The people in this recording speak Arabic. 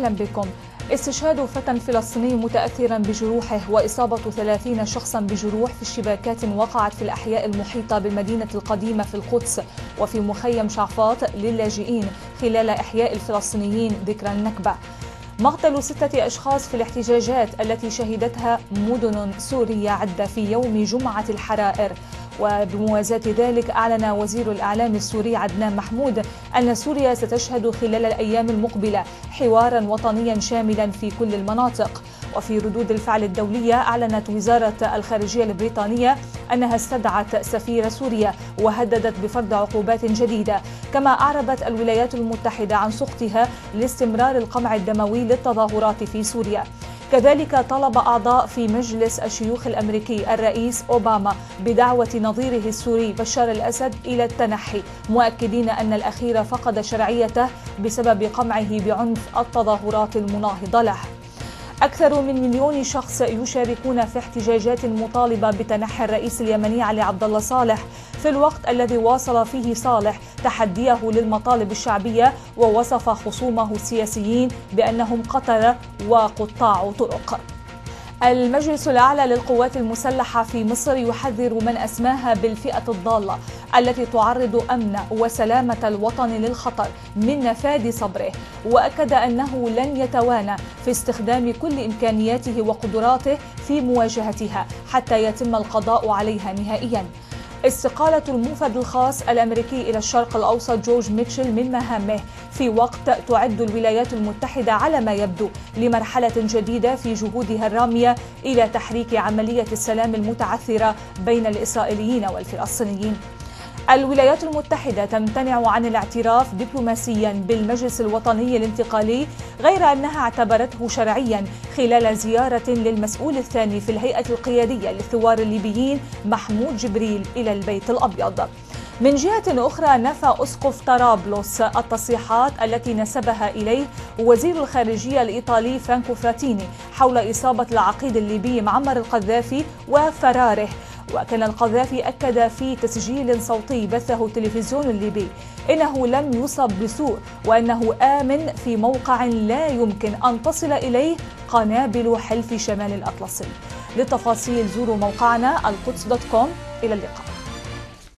أهلا بكم. استشهاد فتى فلسطيني متأثرا بجروحه وإصابة 30 شخصا بجروح في اشتباكات وقعت في الأحياء المحيطة بالمدينة القديمة في القدس وفي مخيم شعفاط للاجئين خلال إحياء الفلسطينيين ذكرى النكبة. مقتل ستة أشخاص في الاحتجاجات التي شهدتها مدن سورية عدة في يوم جمعة الحرائر. وبموازاة ذلك أعلن وزير الإعلام السوري عدنان محمود أن سوريا ستشهد خلال الأيام المقبلة حوارا وطنيا شاملا في كل المناطق. وفي ردود الفعل الدولية أعلنت وزارة الخارجية البريطانية أنها استدعت سفير سوريا وهددت بفرض عقوبات جديدة. كما أعربت الولايات المتحدة عن سخطها لاستمرار القمع الدموي للتظاهرات في سوريا. كذلك طلب أعضاء في مجلس الشيوخ الأمريكي الرئيس أوباما بدعوة نظيره السوري بشار الأسد إلى التنحي مؤكدين أن الأخير فقد شرعيته بسبب قمعه بعنف التظاهرات المناهضة له. أكثر من مليون شخص يشاركون في احتجاجات مطالبة بتنحي الرئيس اليمني علي عبد الله صالح في الوقت الذي واصل فيه صالح تحديه للمطالب الشعبية ووصف خصومه السياسيين بأنهم قتلة وقطاع طرق. المجلس الأعلى للقوات المسلحة في مصر يحذر من أسماها بالفئة الضالة. التي تعرض أمن وسلامة الوطن للخطر من نفاذ صبره وأكد أنه لن يتوانى في استخدام كل إمكانياته وقدراته في مواجهتها حتى يتم القضاء عليها نهائياً. استقالة الموفد الخاص الأمريكي إلى الشرق الأوسط جورج ميتشل من مهامه في وقت تعد الولايات المتحدة على ما يبدو لمرحلة جديدة في جهودها الرامية إلى تحريك عملية السلام المتعثرة بين الإسرائيليين والفلسطينيين. الولايات المتحدة تمتنع عن الاعتراف دبلوماسيا بالمجلس الوطني الانتقالي غير أنها اعتبرته شرعيا خلال زيارة للمسؤول الثاني في الهيئة القيادية للثوار الليبيين محمود جبريل إلى البيت الأبيض. من جهة أخرى نفى أسقف طرابلس التصريحات التي نسبها إليه وزير الخارجية الإيطالي فرانكو فراتيني حول إصابة العقيد الليبي معمر القذافي وفراره. وكان القذافي أكد في تسجيل صوتي بثه التلفزيون الليبي إنه لم يصب بسوء وأنه آمن في موقع لا يمكن أن تصل إليه قنابل حلف شمال الأطلسي. للتفاصيل زوروا موقعنا القدس دوت كوم. إلى اللقاء.